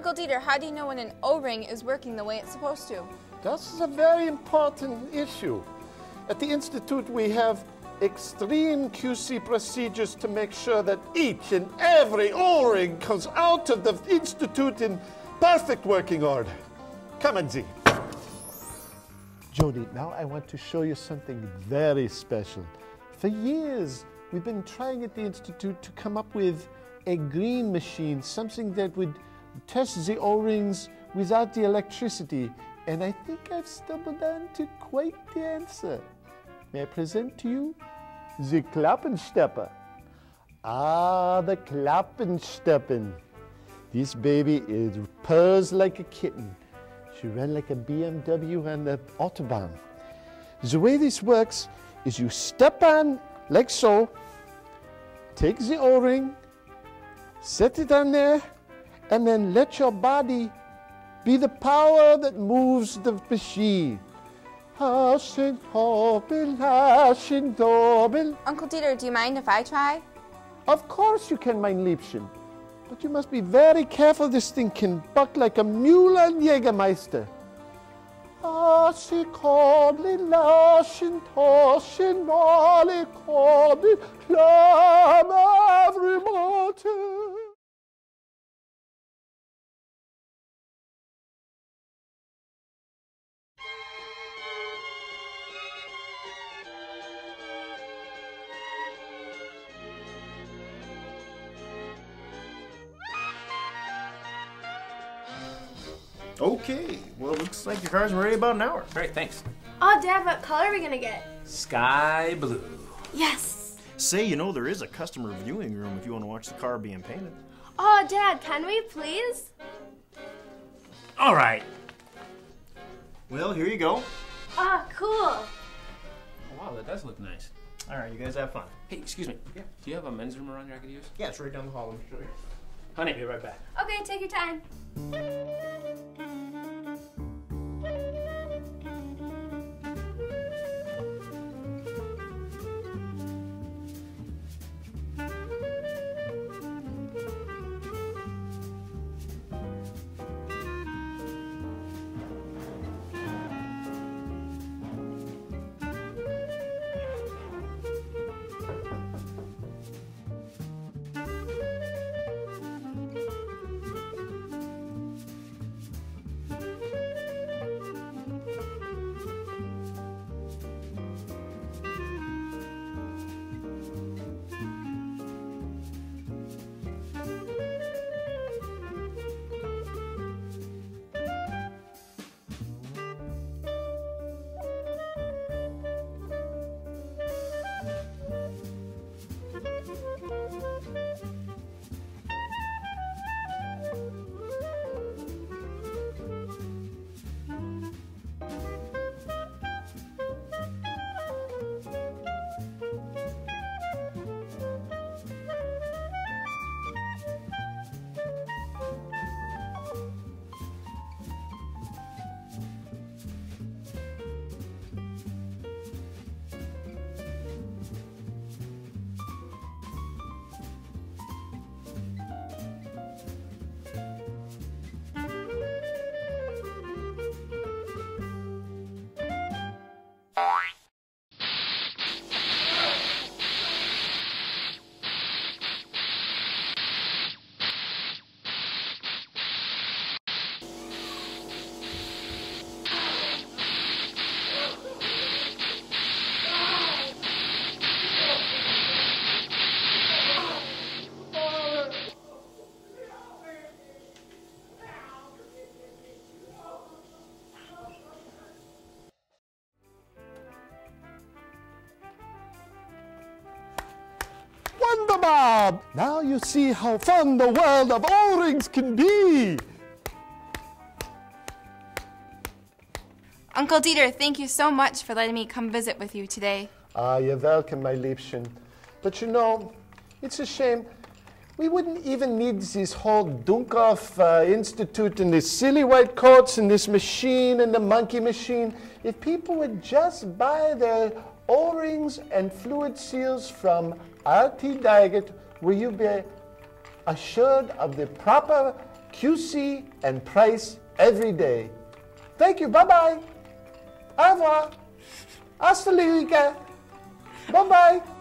So, Uncle Dieter, how do you know when an O-ring is working the way it's supposed to? This is a very important issue. At the Institute, we have extreme QC procedures to make sure that each and every O-ring comes out of the Institute in perfect working order. Come and see. Jody, now I want to show you something very special. For years, we've been trying at the Institute to come up with a green machine, something that would test the O-rings without the electricity. And I think I've stumbled onto quite the answer. May I present to you the Klappenstepper? Ah, the Klappensteppen. This baby is purrs like a kitten. She ran like a BMW on the Autobahn. The way this works is you step on like so, take the O-ring, set it on there, and then let your body be the power that moves the machine. Haschen, Hobel, Haschen, Dobel. Uncle Dieter, do you mind if I try? Of course you can, mein Liebchen. But you must be very careful. This thing can buck like a mule on Jägermeister. Asi Okay, well, looks like your car's ready about an hour. Great, thanks. Oh, Dad, what color are we gonna get? Sky blue. Yes. Say, you know, there is a customer viewing room if you want to watch the car being painted. Oh, Dad, can we please? All right. Well, here you go. Ah, cool. Oh, wow, that does look nice. All right, you guys have fun. Hey, excuse me. Yeah. Do you have a men's room around here I could use? Yeah, it's right down the hall. Let me show you. Honey, be right back. Okay, take your time. Bob! Now you see how fun the world of O-rings can be. Uncle Dieter, thank you so much for letting me come visit with you today. Ah, you're welcome, my Liebchen. But you know, it's a shame. We wouldn't even need this whole Dunkoff uh, Institute and these silly white coats and this machine and the monkey machine if people would just buy their O-rings and fluid seals from RT Dygert, will you be assured of the proper QC and price every day. Thank you. Bye bye. Au revoir. Hasta luego. Bye bye.